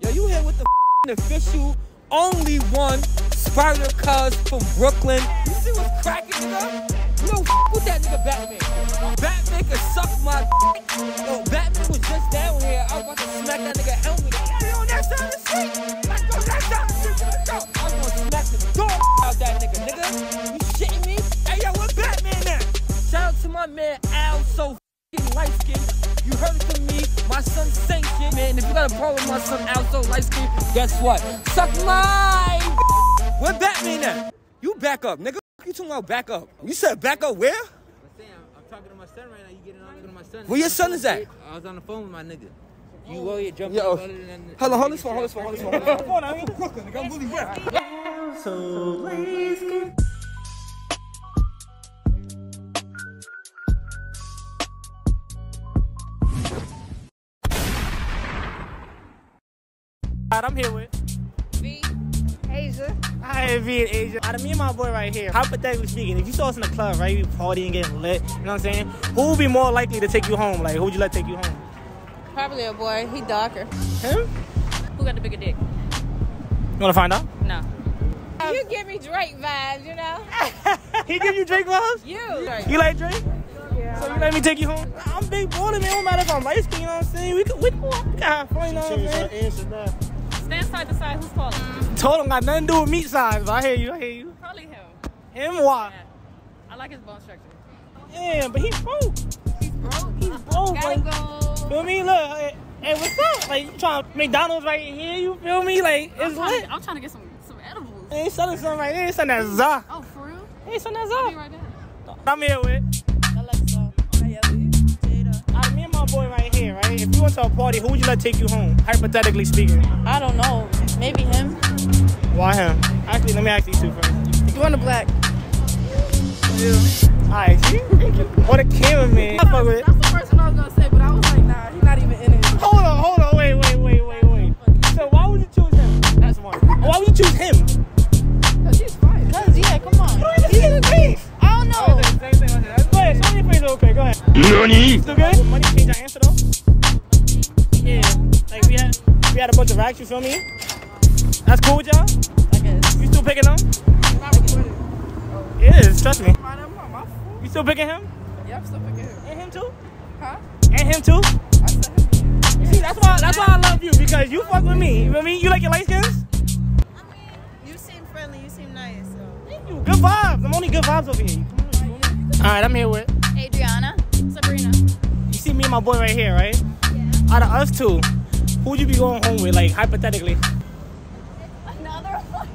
Yo, you here with the official, only one Spider Cuz from Brooklyn. You see what's cracking, nigga? Yo, with that nigga Batman. Batman can suck my Yo, Batman was just down here. I was about to smack that nigga helmet. Hey, on that side of the street. Let's go, that side of the street. Let's go. I'm gonna smack the dog out that nigga, nigga. You shitting me? Hey, yo, where Batman at? Shout out to my man Al, so f***ing light skinned. You heard it from me, my son Sanction. Man, if you got a problem with my son Al, so light skinned, guess what? Suck my Where Batman at? You back up, nigga. You talking about back up? You said back up where? I'm I'm talking to my son right now. You getting on talking to my son. Where your son is at? I was on the phone with my nigga. You over here jumping Yo, up hold on, hold this phone, hold this phone, hold this phone. Hold this phone. I'm in Brooklyn, nigga. I'm really rap. So lazy. Alright, I'm here with V. Asia. Hi, V and Asia. Out of me and my boy right here, hypothetically speaking, if you saw us in the club, right, we partying, getting lit, you know what I'm saying? Who would be more likely to take you home? Like, who would you let take you home? Probably a boy. He darker. Him? Who got the bigger dick? You wanna find out? No. You give me Drake vibes, you know? he give you Drake vibes? You. You like Drake? Yeah. So you let me take you home? I'm big baller, man. It don't matter if I'm light skinned, you know what I'm saying? We can, we can, we can have fun, you know what I'm saying? Stand side to side. Who's calling? Told him got nothing to do with meat size, but I hear you, I hear you. Probably him. Him, why? I like his bone structure. Yeah, but he's broke. He's broke. He's broke. Gotta Like, go. feel me? Look, hey, hey, what's up? Like, you trying to McDonald's right here, you feel me? Like, I'm it's trying, lit. to, I'm trying to get some some edibles. They ain't selling something right there. They selling that za. Oh, for real? They ain't selling that za. right. I'm here with. You went to a party, who would you let take you home? Hypothetically speaking. I don't know. Maybe him. Why him? Actually, let me ask these two first. You want a black? Yeah. Alright, see? What a cameraman. I fuck with. That's the first person I was gonna say, but I was like, nah, he's not even in it. Hold on, hold on, wait, wait, wait, wait, wait. So why would you choose him? That's one. Why would you choose him? Cause he's fine. Cause yeah, come on. He's in his face. I don't know. Same thing. I said. Go ahead, show me your face real quick. Go ahead. Nani? Still good? Money change our answer though. Yeah. Like we had, we had a bunch of racks. You feel me? That's cool with y'all. I guess. You still picking them? It is. Oh. Trust me. You still picking him? Yeah, I'm still picking him. And him too? Huh? And him too? I said him. See, that's why that's why I love you because you fuck with me. You feel me? You like your light skins? I mean, you seem friendly. You seem nice. So. Thank you. Good vibes. I'm only good vibes over here. All right, I'm here with. Adriana. Sabrina. You see me and my boy right here, right? Out of us two, who would you be going home with, like hypothetically? Another one.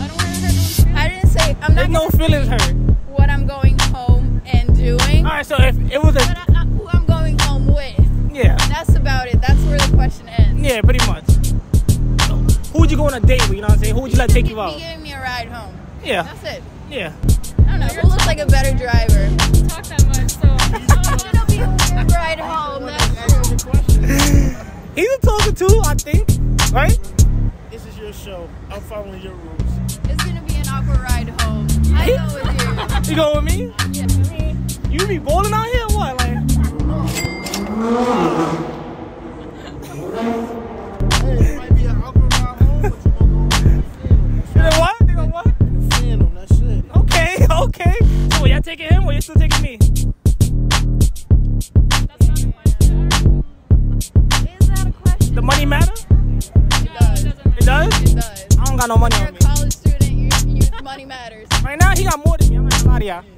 I don't want to hurt no I didn't say. I'm There's not no feelings hurt. what I'm going home and doing, All right, so if it was but a I, I, who I'm going home with. yeah, That's about it. That's where the question ends. yeah, pretty much. So, who would you go on a date with? You know what I'm saying? Who would you let take you Be out? giving me a ride home. Yeah, That's it. yeah. I don't know. Who looks like a better driver? talk that much, is. I'm following your rules. It's gonna be an awkward ride home. I go with you. You go with me? Yeah. I mean, you be balling out here You, you, money matters. Right now, he got more than me. I'm not gonna lie to y'all.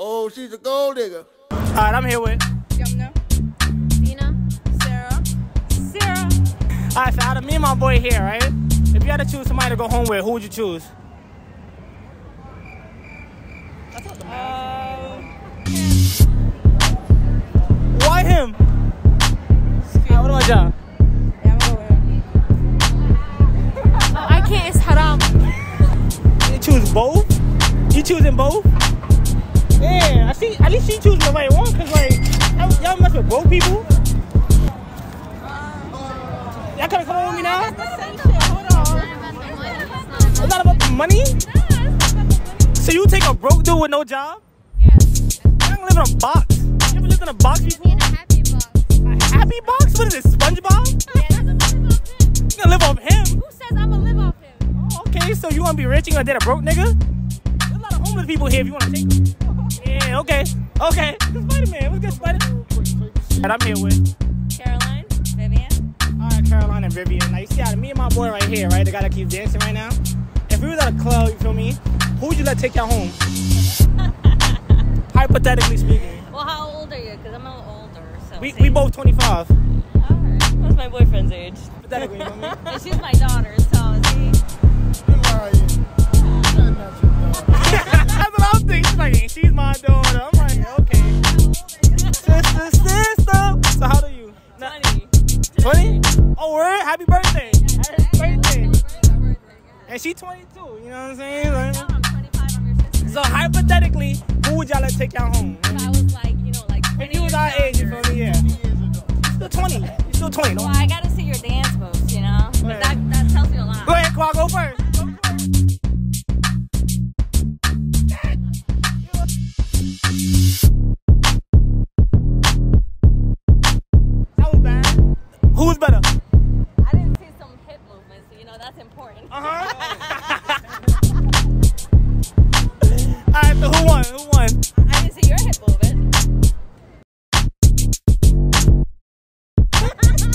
Oh, she's a gold digger. All right, I'm here with. Yumna. Dina. Sarah. Sarah. All right, so out of me and my boy here, right? If you had to choose somebody to go home with, who would you choose? Y'all gotta come on with me now. It's not about the money. So you take a broke dude with no job? Yeah. I don't gonna live in a box. You ever lived in a box before? happy box. what is this, SpongeBob? Yeah, that's a live off him. You gonna live off him? Who says I'm a live off him? Oh, okay, so you wanna be rich? You gonna date a broke nigga? There's a lot of homeless people here if you wanna take them. Yeah, okay. Okay. Spider Man. What's good, Spider? Alright, I'm here with. Caroline, Vivian. Alright, Caroline and Vivian. Now you see how me and my boy right here, right? They gotta keep dancing right now. If we was at a club, you feel me? Who would you let take you home? Hypothetically speaking. Well, how old are you? Because I'm a little older. So We, say- we both 25. Alright. That's my boyfriend's age. Hypothetically, you know what I mean? And she's my daughter, so see. That's what I'm thinking. She's like, she's my daughter. I'm like, okay. Sister, sister. So how old are you? 20. 20? Oh, word? Happy birthday. Happy birthday. And she 22, you know what I'm saying? Like- No, I'm 25. I'm your sister. So hypothetically, who would y'all let take y'all home? If I was like, you know, like. If you was our age, you feel me? Yeah. Still 20. You still 20. Well, I gotta see your dance moves, you know? That, that tells me a lot. Go ahead, Qua. Go first.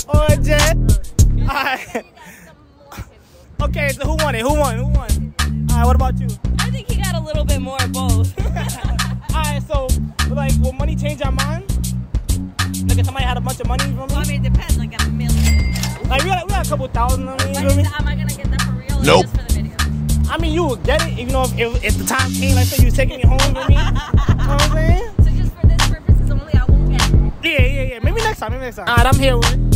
Oh, Jet. Alright. You got some more hip movements. Okay, so who won it? Who won? Who won? Alright, what about you? I think he got a little bit more of both. Alright, so like, will money change our mind? Like if somebody had a bunch of money from well, I me? mean, it depends, like a million. Like we got, we got a couple thousand. I mean, you But feel me? is- am I gonna get that for real or Nope. just for the video? I mean, you would get it, even though if, if, if the time came, like say you was taking me home with me. You know what I'm saying? So just for this purposes only, I won't get it. Yeah, yeah, yeah. Maybe next time. Maybe next time. Alright, I'm here with.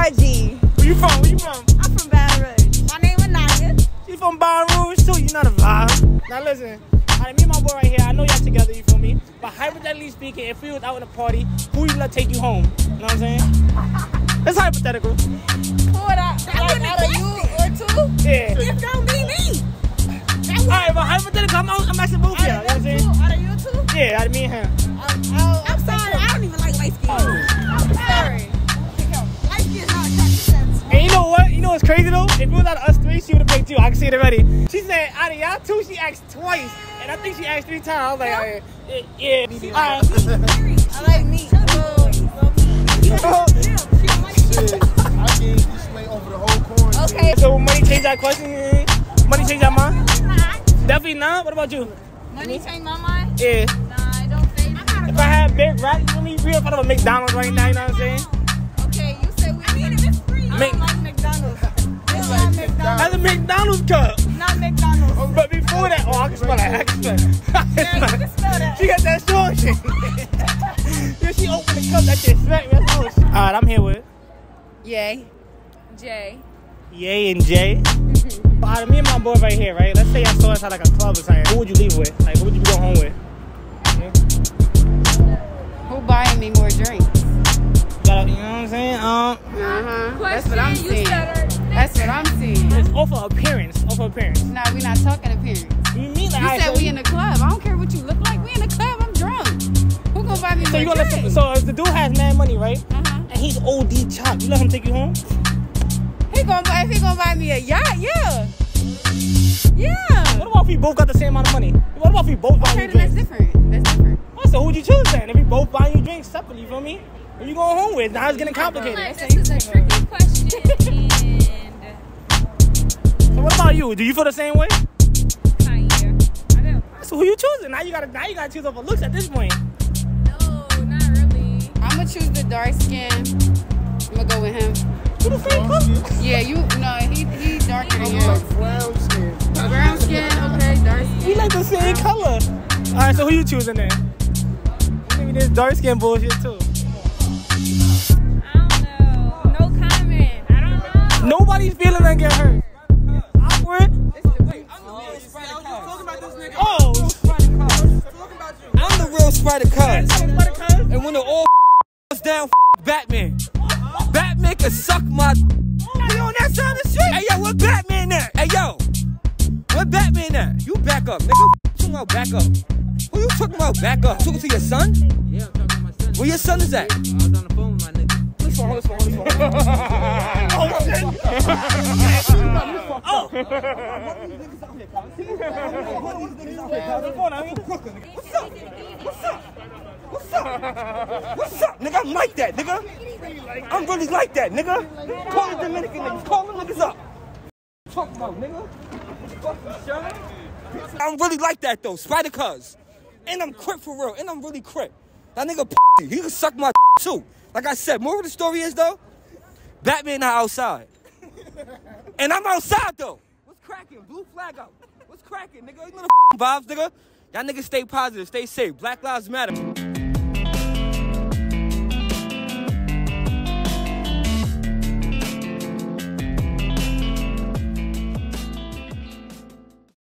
RG. Where you from? Where you from? I'm from Baton Rouge. My name is Naya. She from Baton Rouge too. You know the vibe. Now listen. Alright, me and my boy right here. I know y'all together. You feel me? But hypothetically speaking, if we was out in a party, who you let take you home? You know what I'm saying? It's hypothetical. Who would I? Like, out of you or two? Yeah. It's gonna be me. Alright, but hypothetical. I'm, out- I'm asking both y'all. You know what I'm saying? Out of you two? Yeah, out of me and him. Oh, oh, I'm sorry. I don't even like If it was out of us three, she would have picked you. I can see it already. She said out of y'all two, she asked twice. And I think she asked three times. I was like, yeah. yeah. Alright. I like me. Okay. So money change that question? Money change that mind? Definitely not. What about you? Money change my mind? Yeah. Nah, I don't think. If I had big rat, you know me, we in front of a McDonald's right now, you know what I'm saying? Okay, you said we. I mean, if it's free. I don't like McDonald's. It's McDonald's. That's a McDonald's cup. Not McDonald's. But before that, oh, I can smell that. I can smell it. Yeah, you can smell that. She got that strong shit. yeah, she opened the cup, that shit smacked me. That's all. All right, I'm here with Yay. Jay. Yay and Jay. Out of me and my boy right here, right? Let's say I saw us at like a club or something. Who would you leave with? Like, who would you go home with? Who buying me more drinks? You, know what I'm saying? Um, Uh-huh. That's what I'm seeing. That's what I'm seeing. it's off of appearance. Off of appearance. No, we're not talking appearance. You mean like You I said we in the club. I don't care what you look like. We in the club. I'm drunk. Who gonna buy me So more you gonna let drinks? so if the dude has mad money, right? uh-huh. And he's OD chopped. You let him take you home? He gonna buy, if he gonna buy me a yacht, yeah. Yeah. What about if we both got the same amount of money? What about if we both buy Okay, you then that's different. That's different. Oh, so who'd you choose then? If we both buy you drinks separately, you feel me? Who you going home with? Now it's getting complicated. Like, this is a tricky question. And So what about you? Do you feel the same way? kind of. I don't. So who you choosing? Now you gotta now you gotta choose over looks at this point. No, not really. I'm gonna choose the dark skin. I'm gonna go with him. You the same color. Yeah, you no, he he darker than you. Brown skin. Brown skin, okay, dark skin. We like the same color. Alright, so who you choosing then? Maybe this dark skin bullshit too. I don't know. No comment. I don't know. Nobody's feeling that get hurt. Batman. Batman can suck my. Hey, on that side of the street. Hey yo, where Batman at? Hey yo, where Batman at? You back up, nigga. F- talking about back up. Who you talking about back up? Talking to your son? Yeah, I'm talking to my son. Where your son is at? I was on the phone with my nigga. Listen, hold this phone, this phone. oh, shit. oh. What's up? What's up? What's up? Nigga, I'm like that, nigga. I'm really like that, nigga. Call the Dominican niggas. Call them niggas up. Talk about, nigga. I'm really like that, though. Spider Cuz. And I'm crip for real. And I'm really crip. That nigga he can suck my too. Like I said, more of the story is, though, Batman not outside. And I'm outside, though. What's cracking? Blue flag out. What's cracking, nigga? You know the vibes, nigga? Y'all niggas stay positive, stay safe. Black Lives Matter.